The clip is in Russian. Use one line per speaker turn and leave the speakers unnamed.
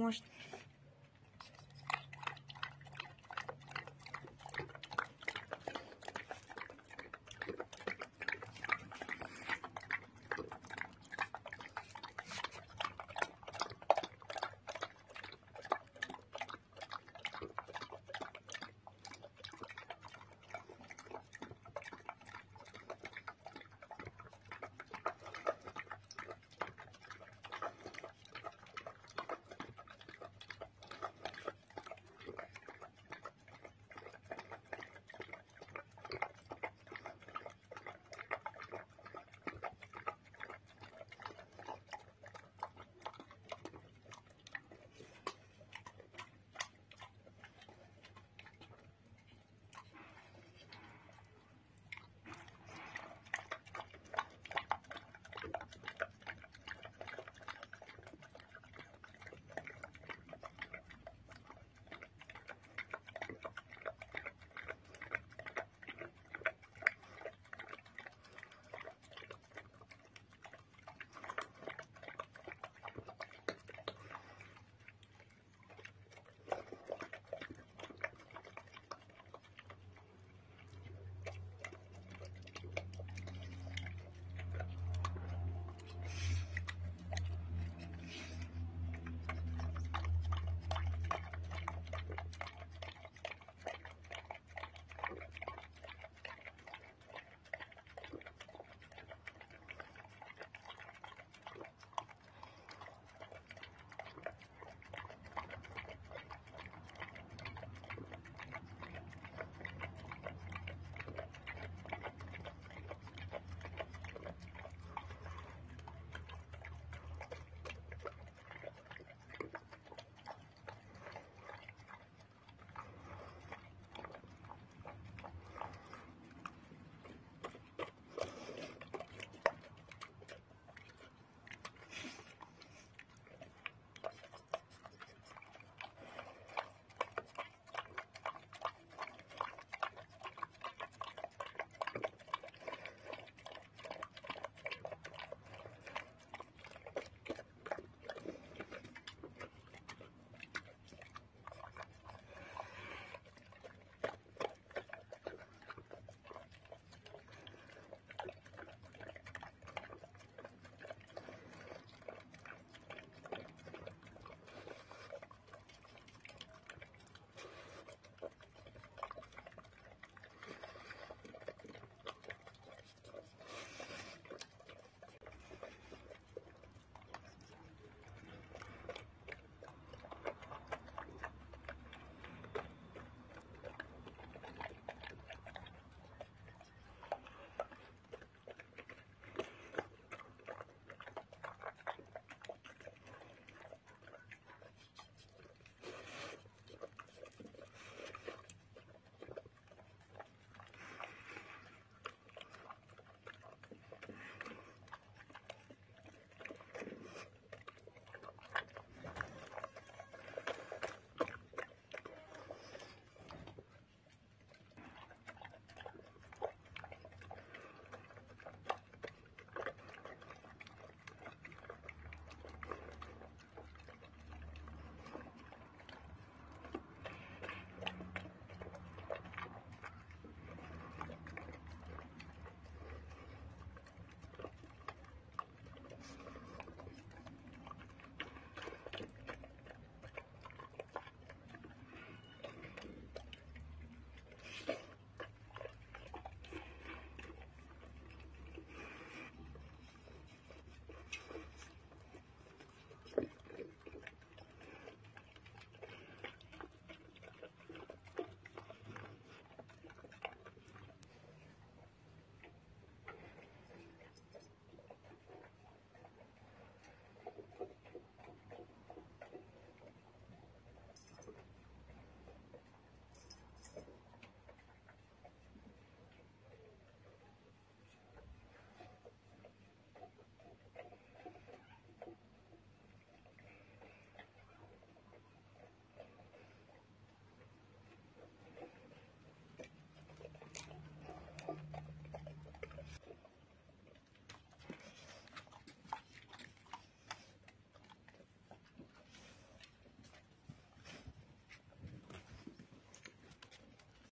может